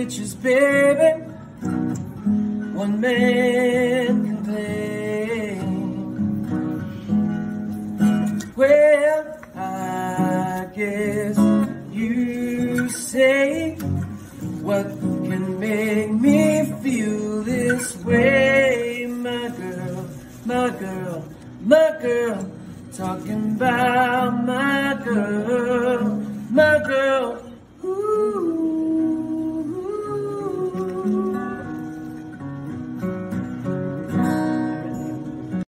riches, baby, one man can play. Well, I guess you say what can make me feel this way, my girl, my girl, my girl. Talking about my girl, my girl. Ooh.